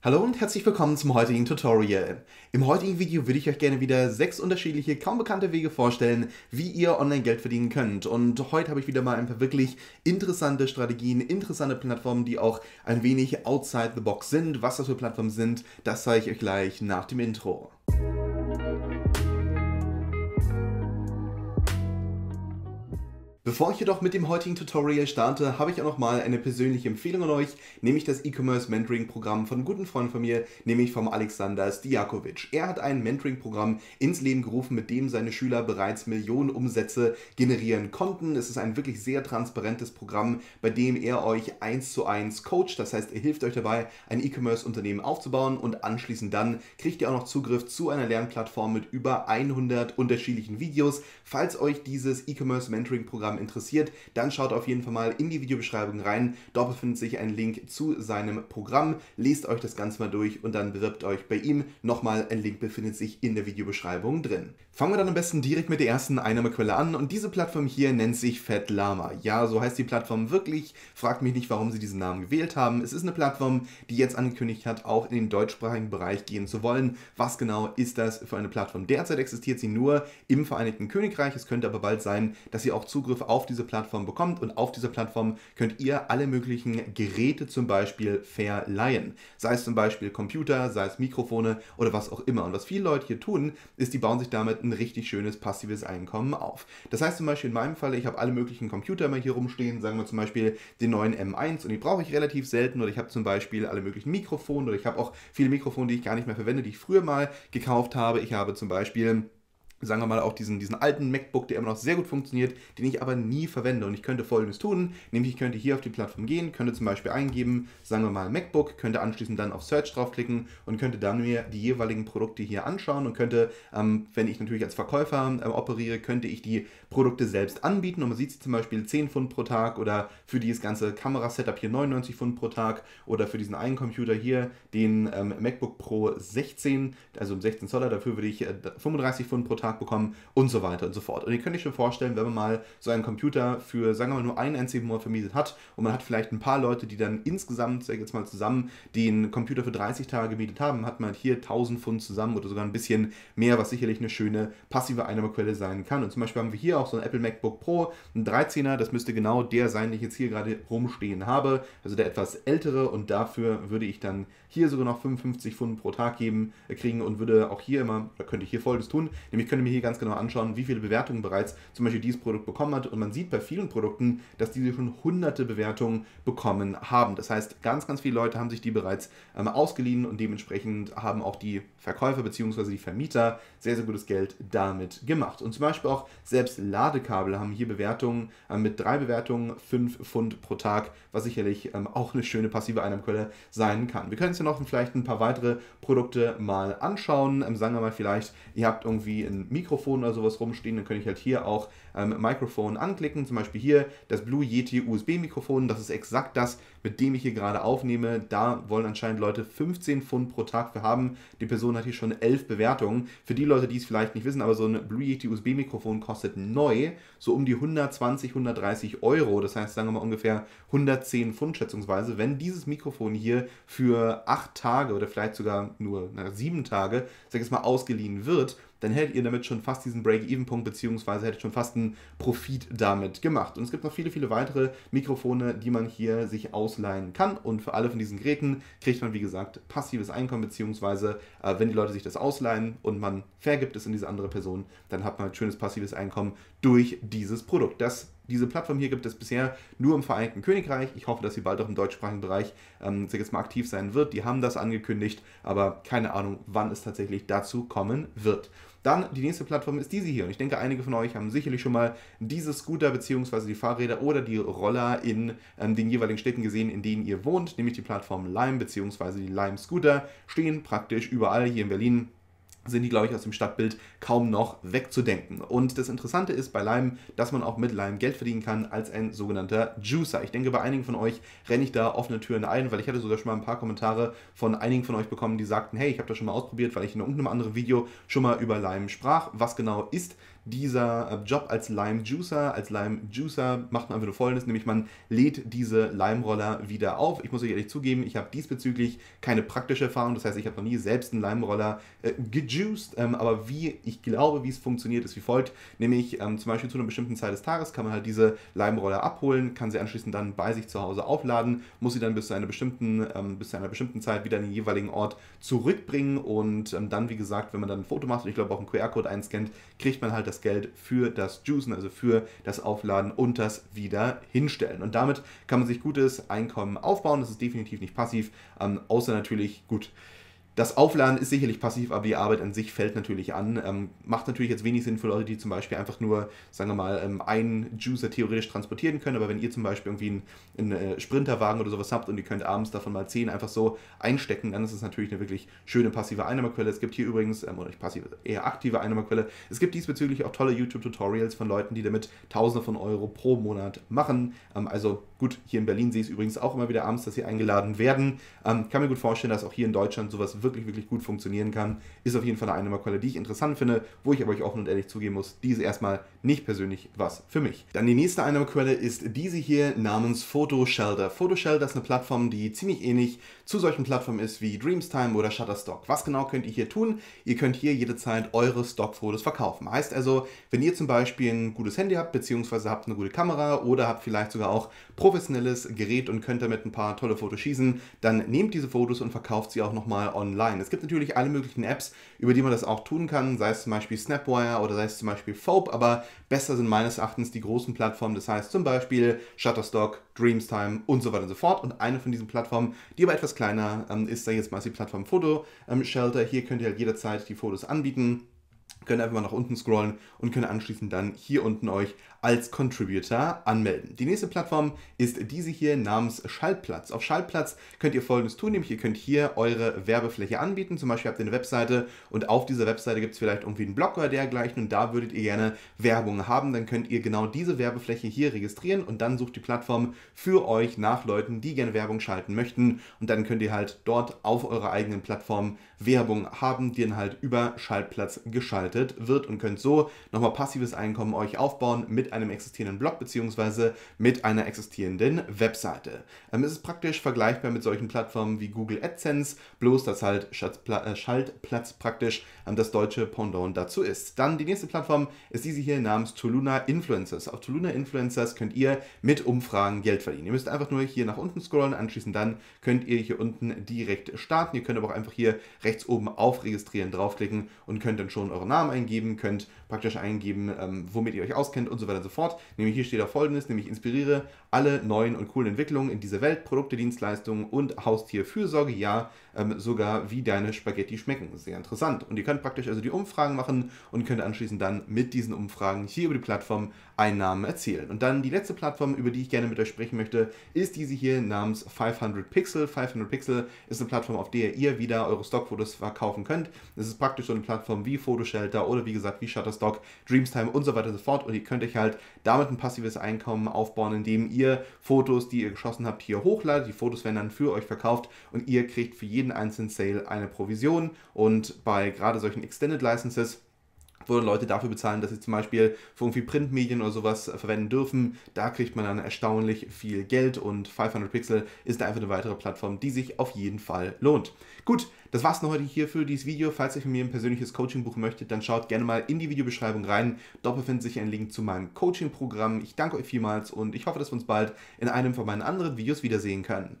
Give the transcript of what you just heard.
Hallo und herzlich willkommen zum heutigen Tutorial. Im heutigen Video würde ich euch gerne wieder sechs unterschiedliche, kaum bekannte Wege vorstellen, wie ihr online Geld verdienen könnt. Und heute habe ich wieder mal ein paar wirklich interessante Strategien, interessante Plattformen, die auch ein wenig outside the box sind. Was das für Plattformen sind, das zeige ich euch gleich nach dem Intro. Bevor ich jedoch mit dem heutigen Tutorial starte, habe ich auch noch mal eine persönliche Empfehlung an euch, nämlich das E-Commerce Mentoring Programm von einem guten Freund von mir, nämlich vom Alexander Stijakovic. Er hat ein Mentoring Programm ins Leben gerufen, mit dem seine Schüler bereits Millionen Umsätze generieren konnten. Es ist ein wirklich sehr transparentes Programm, bei dem er euch eins zu eins coacht. Das heißt, er hilft euch dabei, ein E-Commerce Unternehmen aufzubauen und anschließend dann kriegt ihr auch noch Zugriff zu einer Lernplattform mit über 100 unterschiedlichen Videos. Falls euch dieses E-Commerce Mentoring Programm interessiert, dann schaut auf jeden Fall mal in die Videobeschreibung rein. Dort befindet sich ein Link zu seinem Programm. Lest euch das Ganze mal durch und dann bewirbt euch bei ihm. Nochmal, ein Link befindet sich in der Videobeschreibung drin. Fangen wir dann am besten direkt mit der ersten Einnahmequelle an und diese Plattform hier nennt sich Fat Llama. Ja, so heißt die Plattform wirklich. Fragt mich nicht, warum sie diesen Namen gewählt haben. Es ist eine Plattform, die jetzt angekündigt hat, auch in den deutschsprachigen Bereich gehen zu wollen. Was genau ist das für eine Plattform? Derzeit existiert sie nur im Vereinigten Königreich. Es könnte aber bald sein, dass sie auch Zugriff auf diese Plattform bekommt und auf dieser Plattform könnt ihr alle möglichen Geräte zum Beispiel verleihen. Sei es zum Beispiel Computer, sei es Mikrofone oder was auch immer. Und was viele Leute hier tun, ist, die bauen sich damit ein richtig schönes passives Einkommen auf. Das heißt zum Beispiel in meinem Fall, ich habe alle möglichen Computer mal hier rumstehen, sagen wir zum Beispiel den neuen M1 und die brauche ich relativ selten oder ich habe zum Beispiel alle möglichen Mikrofone oder ich habe auch viele Mikrofone, die ich gar nicht mehr verwende, die ich früher mal gekauft habe. Ich habe zum Beispiel sagen wir mal, auch diesen, diesen alten MacBook, der immer noch sehr gut funktioniert, den ich aber nie verwende. Und ich könnte folgendes tun, nämlich ich könnte hier auf die Plattform gehen, könnte zum Beispiel eingeben, sagen wir mal MacBook, könnte anschließend dann auf Search draufklicken und könnte dann mir die jeweiligen Produkte hier anschauen und könnte, ähm, wenn ich natürlich als Verkäufer äh, operiere, könnte ich die Produkte selbst anbieten. Und man sieht zum Beispiel 10 Pfund pro Tag oder für dieses ganze Kamerasetup hier 99 Pfund pro Tag oder für diesen einen Computer hier den ähm, MacBook Pro 16, also 16 Zoller, dafür würde ich äh, 35 Pfund pro Tag Tag bekommen und so weiter und so fort. Und ihr könnt euch schon vorstellen, wenn man mal so einen Computer für, sagen wir mal, nur einen einzigen Monat vermietet hat und man hat vielleicht ein paar Leute, die dann insgesamt, sag ich jetzt mal zusammen, den Computer für 30 Tage gemietet haben, hat man hier 1000 Pfund zusammen oder sogar ein bisschen mehr, was sicherlich eine schöne passive Einnahmequelle sein kann. Und zum Beispiel haben wir hier auch so ein Apple MacBook Pro, ein 13er, das müsste genau der sein, den ich jetzt hier gerade rumstehen habe, also der etwas ältere und dafür würde ich dann hier sogar noch 55 Pfund pro Tag geben, äh, kriegen und würde auch hier immer, da könnte ich hier folgendes tun, nämlich könnte mir hier ganz genau anschauen, wie viele Bewertungen bereits zum Beispiel dieses Produkt bekommen hat und man sieht bei vielen Produkten, dass diese schon hunderte Bewertungen bekommen haben. Das heißt, ganz, ganz viele Leute haben sich die bereits ähm, ausgeliehen und dementsprechend haben auch die Verkäufer bzw. die Vermieter sehr, sehr gutes Geld damit gemacht. Und zum Beispiel auch selbst Ladekabel haben hier Bewertungen äh, mit drei Bewertungen, 5 Pfund pro Tag, was sicherlich ähm, auch eine schöne passive Einnahmequelle sein kann. Wir können uns ja noch vielleicht ein paar weitere Produkte mal anschauen. Ähm, sagen wir mal vielleicht, ihr habt irgendwie ein Mikrofon oder sowas rumstehen, dann könnte ich halt hier auch ähm, Mikrofon anklicken. Zum Beispiel hier das Blue Yeti USB-Mikrofon. Das ist exakt das, mit dem ich hier gerade aufnehme. Da wollen anscheinend Leute 15 Pfund pro Tag für haben. Die Person hat hier schon 11 Bewertungen. Für die Leute, die es vielleicht nicht wissen, aber so ein Blue Yeti USB-Mikrofon kostet neu so um die 120, 130 Euro. Das heißt, sagen wir mal ungefähr 110 Pfund schätzungsweise. Wenn dieses Mikrofon hier für 8 Tage oder vielleicht sogar nur na, 7 Tage, sag ich mal, ausgeliehen wird, dann hättet ihr damit schon fast diesen Break-Even-Punkt, beziehungsweise hättet schon fast einen Profit damit gemacht. Und es gibt noch viele, viele weitere Mikrofone, die man hier sich ausleihen kann. Und für alle von diesen Geräten kriegt man, wie gesagt, passives Einkommen, beziehungsweise äh, wenn die Leute sich das ausleihen und man vergibt es in diese andere Person, dann hat man ein schönes passives Einkommen durch dieses Produkt. Das diese Plattform hier gibt es bisher nur im Vereinigten Königreich. Ich hoffe, dass sie bald auch im deutschsprachigen Bereich ähm, jetzt mal aktiv sein wird. Die haben das angekündigt, aber keine Ahnung, wann es tatsächlich dazu kommen wird. Dann die nächste Plattform ist diese hier. Und ich denke, einige von euch haben sicherlich schon mal diese Scooter bzw. die Fahrräder oder die Roller in ähm, den jeweiligen Städten gesehen, in denen ihr wohnt, nämlich die Plattform Lime bzw. die Lime Scooter stehen praktisch überall hier in Berlin sind die, glaube ich, aus dem Stadtbild kaum noch wegzudenken. Und das Interessante ist bei Lime, dass man auch mit Lime Geld verdienen kann als ein sogenannter Juicer. Ich denke, bei einigen von euch renne ich da offene Türen ein, weil ich hatte sogar schon mal ein paar Kommentare von einigen von euch bekommen, die sagten, hey, ich habe das schon mal ausprobiert, weil ich in irgendeinem anderen Video schon mal über Lime sprach. Was genau ist dieser äh, Job als Lime Juicer. Als Lime Juicer macht man einfach nur folgendes, nämlich man lädt diese Lime-Roller wieder auf. Ich muss euch ehrlich zugeben, ich habe diesbezüglich keine praktische Erfahrung, das heißt, ich habe noch nie selbst einen Lime-Roller äh, gejuiced, ähm, aber wie ich glaube, wie es funktioniert, ist wie folgt, nämlich ähm, zum Beispiel zu einer bestimmten Zeit des Tages kann man halt diese Lime-Roller abholen, kann sie anschließend dann bei sich zu Hause aufladen, muss sie dann bis zu einer bestimmten, ähm, bis zu einer bestimmten Zeit wieder in den jeweiligen Ort zurückbringen und ähm, dann, wie gesagt, wenn man dann ein Foto macht und ich glaube auch einen QR-Code einscannt, kriegt man halt das Geld für das Juicen, also für das Aufladen und das wieder hinstellen. Und damit kann man sich gutes Einkommen aufbauen. Das ist definitiv nicht passiv, ähm, außer natürlich, gut, das Aufladen ist sicherlich passiv, aber die Arbeit an sich fällt natürlich an. Ähm, macht natürlich jetzt wenig Sinn für Leute, die zum Beispiel einfach nur, sagen wir mal, ähm, einen Juicer theoretisch transportieren können. Aber wenn ihr zum Beispiel irgendwie einen, einen äh, Sprinterwagen oder sowas habt und ihr könnt abends davon mal 10 einfach so einstecken, dann ist es natürlich eine wirklich schöne passive Einnahmequelle. Es gibt hier übrigens, ähm, oder nicht passive, eher aktive Einnahmequelle. Es gibt diesbezüglich auch tolle YouTube-Tutorials von Leuten, die damit Tausende von Euro pro Monat machen. Ähm, also gut, hier in Berlin sehe ich es übrigens auch immer wieder abends, dass sie eingeladen werden. Ähm, kann mir gut vorstellen, dass auch hier in Deutschland sowas wirklich wirklich, wirklich gut funktionieren kann. Ist auf jeden Fall eine Einnahmequelle, die ich interessant finde, wo ich aber euch offen und ehrlich zugeben muss, diese erstmal nicht persönlich was für mich. Dann die nächste Einnahmequelle ist diese hier namens Photo Shelter. Photo Shelter ist eine Plattform, die ziemlich ähnlich zu solchen Plattformen ist wie Dreamstime oder Shutterstock. Was genau könnt ihr hier tun? Ihr könnt hier jederzeit eure Stockfotos verkaufen. Heißt also, wenn ihr zum Beispiel ein gutes Handy habt, beziehungsweise habt eine gute Kamera oder habt vielleicht sogar auch professionelles Gerät und könnt damit ein paar tolle Fotos schießen, dann nehmt diese Fotos und verkauft sie auch nochmal online. Es gibt natürlich alle möglichen Apps, über die man das auch tun kann, sei es zum Beispiel Snapwire oder sei es zum Beispiel Phobe, aber besser sind meines Erachtens die großen Plattformen, das heißt zum Beispiel Shutterstock, Dreamstime und so weiter und so fort. Und eine von diesen Plattformen, die aber etwas kleiner ähm, ist, da jetzt mal die Plattform Foto ähm, Shelter. Hier könnt ihr halt jederzeit die Fotos anbieten könnt einfach mal nach unten scrollen und könnt anschließend dann hier unten euch als Contributor anmelden. Die nächste Plattform ist diese hier namens Schaltplatz. Auf Schaltplatz könnt ihr folgendes tun, nämlich ihr könnt hier eure Werbefläche anbieten. Zum Beispiel habt ihr eine Webseite und auf dieser Webseite gibt es vielleicht irgendwie einen Blog oder dergleichen und da würdet ihr gerne Werbung haben. Dann könnt ihr genau diese Werbefläche hier registrieren und dann sucht die Plattform für euch nach Leuten, die gerne Werbung schalten möchten und dann könnt ihr halt dort auf eurer eigenen Plattform Werbung haben, die dann halt über Schaltplatz geschaltet wird und könnt so nochmal passives Einkommen euch aufbauen mit einem existierenden Blog bzw. mit einer existierenden Webseite. Ähm, es ist praktisch vergleichbar mit solchen Plattformen wie Google AdSense, bloß dass halt äh, Schaltplatz praktisch ähm, das deutsche Pendant dazu ist. Dann die nächste Plattform ist diese hier namens Toluna Influencers. Auf Toluna Influencers könnt ihr mit Umfragen Geld verdienen. Ihr müsst einfach nur hier nach unten scrollen, anschließend dann könnt ihr hier unten direkt starten. Ihr könnt aber auch einfach hier rechts oben auf Registrieren draufklicken und könnt dann schon euren Namen eingeben, könnt praktisch eingeben, ähm, womit ihr euch auskennt und so weiter und so fort. Nämlich hier steht auch folgendes, nämlich inspiriere alle neuen und coolen Entwicklungen in dieser Welt, Produkte, Dienstleistungen und Haustierfürsorge, ja, ähm, sogar wie deine Spaghetti schmecken. Sehr interessant. Und ihr könnt praktisch also die Umfragen machen und könnt anschließend dann mit diesen Umfragen hier über die Plattform Einnahmen erzielen. Und dann die letzte Plattform, über die ich gerne mit euch sprechen möchte, ist diese hier namens 500 Pixel. 500 Pixel ist eine Plattform, auf der ihr wieder eure Stockfotos verkaufen könnt. Das ist praktisch so eine Plattform wie Photoshelter oder wie gesagt wie Shutterstock, Dreamstime und so weiter und so fort. Und ihr könnt euch halt damit ein passives Einkommen aufbauen, indem ihr Fotos, die ihr geschossen habt, hier hochladet. Die Fotos werden dann für euch verkauft und ihr kriegt für jeden einzelnen Sale eine Provision. Und bei gerade solchen Extended Licenses wo Leute dafür bezahlen, dass sie zum Beispiel für irgendwie Printmedien oder sowas verwenden dürfen. Da kriegt man dann erstaunlich viel Geld und 500 Pixel ist einfach eine weitere Plattform, die sich auf jeden Fall lohnt. Gut, das war's noch heute hier für dieses Video. Falls ihr von mir ein persönliches Coaching buchen möchtet, dann schaut gerne mal in die Videobeschreibung rein. Dort befindet sich ein Link zu meinem Coaching-Programm. Ich danke euch vielmals und ich hoffe, dass wir uns bald in einem von meinen anderen Videos wiedersehen können.